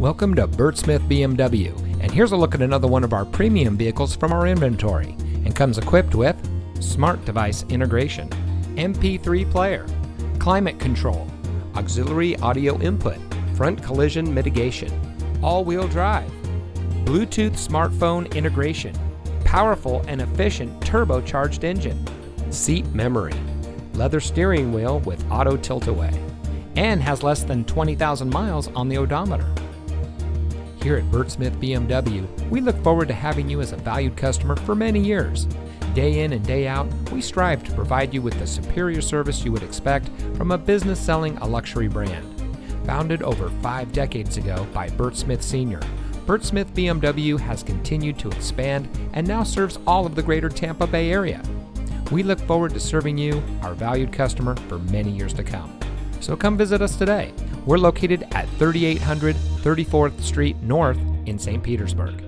Welcome to Bert Smith BMW, and here's a look at another one of our premium vehicles from our inventory, and comes equipped with smart device integration, MP3 player, climate control, auxiliary audio input, front collision mitigation, all-wheel drive, Bluetooth smartphone integration, powerful and efficient turbocharged engine, seat memory, leather steering wheel with auto tilt-away, and has less than 20,000 miles on the odometer. Here at Bert Smith BMW, we look forward to having you as a valued customer for many years. Day in and day out, we strive to provide you with the superior service you would expect from a business selling a luxury brand. Founded over five decades ago by Bert Smith Sr., Bert Smith BMW has continued to expand and now serves all of the greater Tampa Bay area. We look forward to serving you, our valued customer, for many years to come. So come visit us today. We're located at 3800 34th Street North in St. Petersburg.